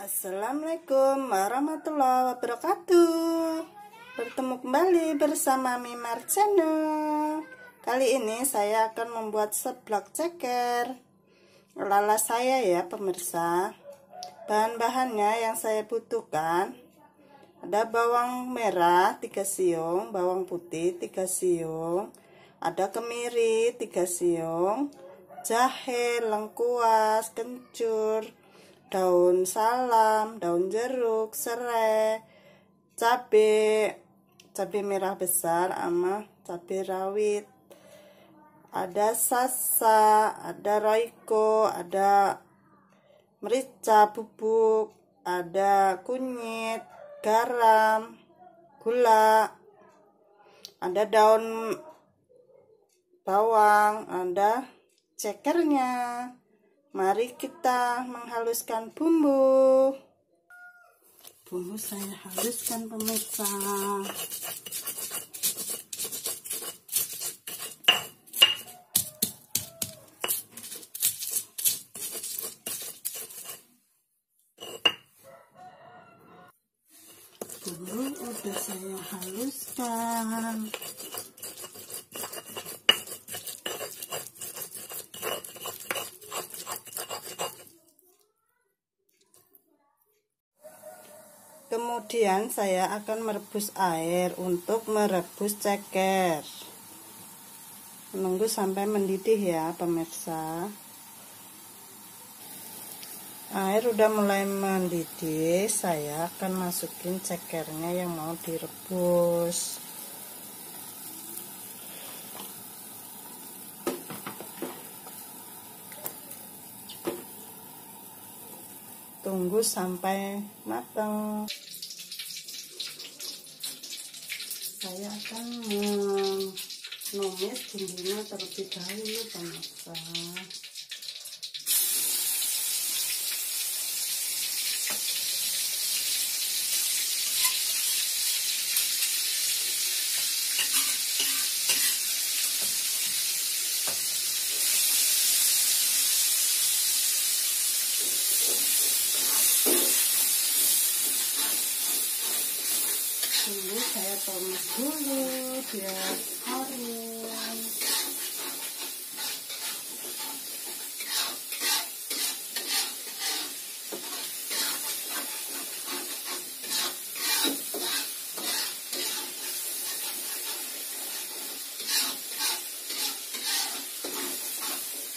Assalamualaikum warahmatullahi wabarakatuh. Bertemu kembali bersama Mimar Channel. Kali ini saya akan membuat seblak ceker. Lala saya ya pemirsa. Bahan-bahannya yang saya butuhkan Ada bawang merah 3 siung Bawang putih 3 siung Ada kemiri 3 siung Jahe, lengkuas, kencur daun salam, daun jeruk, serai, cabai, cabai merah besar sama cabai rawit. Ada sasa, ada roiko, ada merica bubuk, ada kunyit, garam, gula, ada daun bawang, ada cekernya. Mari kita menghaluskan bumbu. Bumbu saya haluskan pemirsa. Bumbu udah saya haluskan. Kemudian saya akan merebus air untuk merebus ceker. Menunggu sampai mendidih ya pemirsa. Air udah mulai mendidih, saya akan masukin cekernya yang mau direbus. tunggu sampai matang saya akan menumis bumbunya terlebih dahulu pemirsa dulu saya tumis dulu biar harum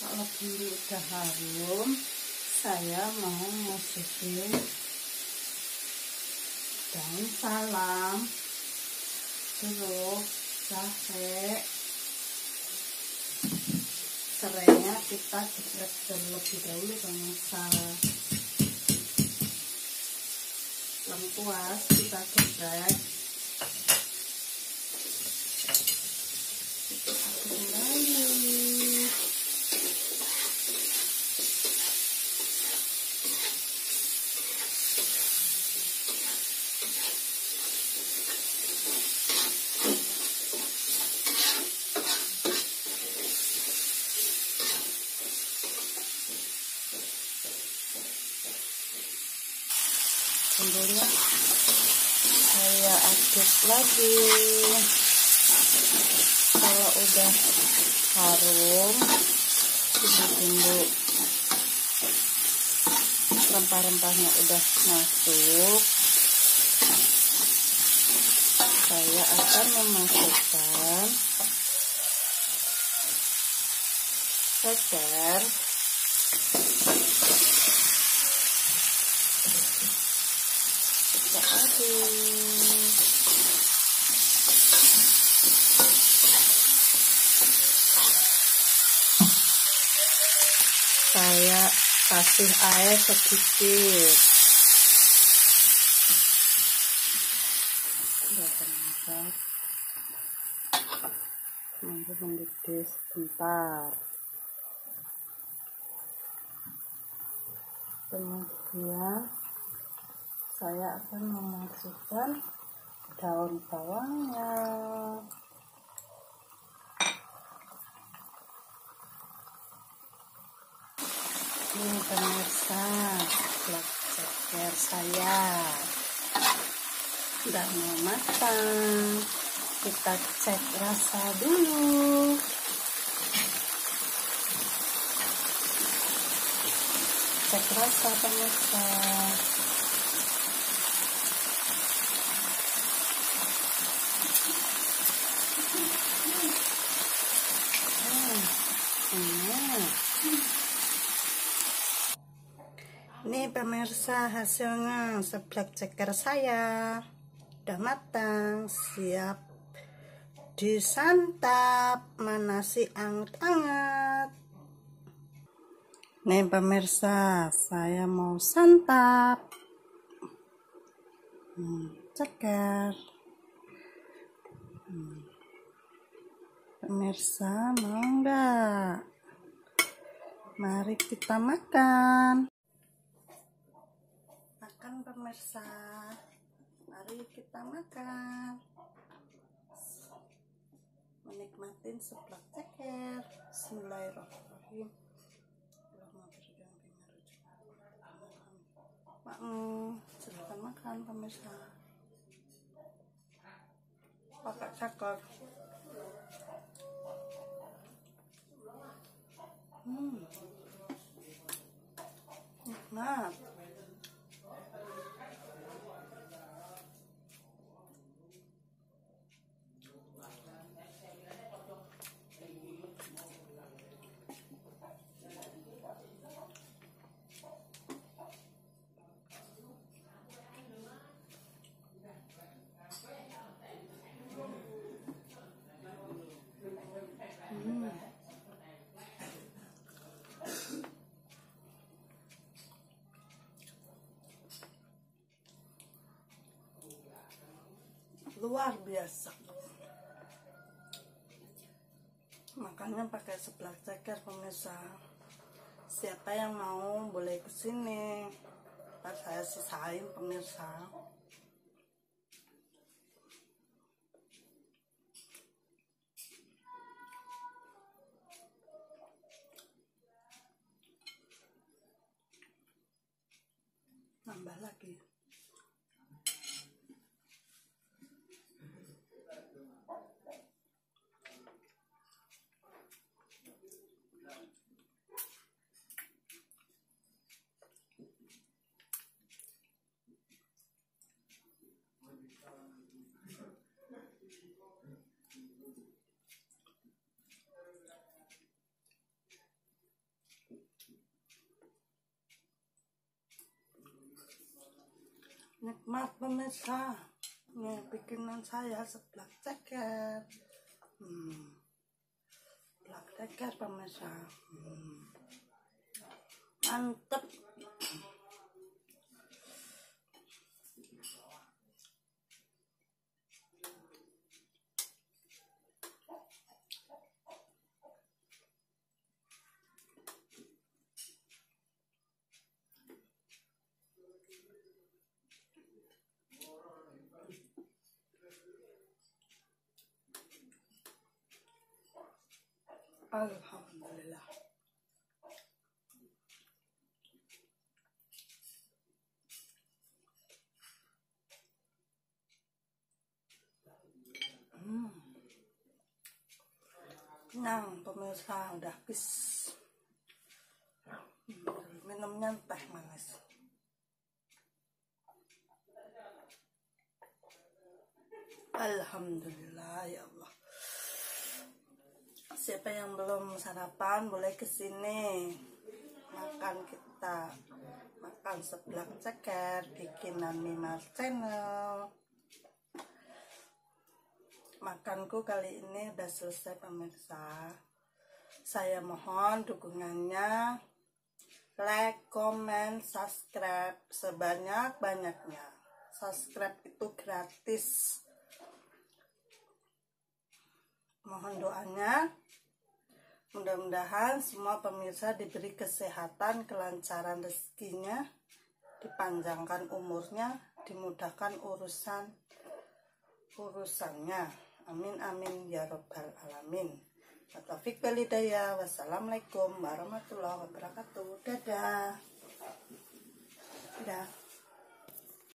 kalau bumbu udah harum saya mau masukin daun salam jeruk jahe serainya kita geprek terlebih dahulu pemirsa lengkuas kita geprek bumbunya saya aduk lagi. Kalau udah harum bumbu-bumbu rempah-rempahnya udah masuk saya akan memasukkan ceker saya kasih air sedikit. Udah ternyata. Nunggu mendidih sebentar. Kemudian saya akan memasukkan daun bawangnya. Ini pemirsa ceker saya. Udah mau matang. Kita cek rasa dulu. Cek rasa pemirsa Ini pemirsa hasilnya seblak ceker saya. Udah matang siap. Disantap mana si anget-anget. Nih pemirsa saya mau santap. Hmm, ceker. Hmm. pemirsa mau enggak mari kita makan pemirsa. Mari kita makan. Menikmati seblak ceker. Bismillahirrahmanirrahim. Maklum, silahkan makan pemirsa. Pakai ceker hmm. Nikmat luar biasa. Makanya pakai sebelah ceker pemirsa. Siapa yang mau boleh ke sini pas saya sisain pemirsa. Nambah lagi nikmat pemirsa nih bikinan saya seblak ceker hmm. seblak ceker pemirsa hmm. mantep Alhamdulillah. Hmm. Nah, pemirsa udah habis. Minumnya teh manis. Alhamdulillah ya Allah siapa yang belum sarapan boleh ke sini makan kita. Makan seblak ceker bikinan Mimar channel. Makanku kali ini udah selesai pemirsa. Saya mohon dukungannya. Like, comment, subscribe sebanyak-banyaknya. Subscribe itu gratis. Mohon doanya Mudah-mudahan semua pemirsa diberi kesehatan, kelancaran rezekinya, dipanjangkan umurnya, dimudahkan urusan urusannya. Amin amin ya robbal alamin. Taufik Belidaya. Wassalamualaikum warahmatullahi wabarakatuh. Dadah. Dadah.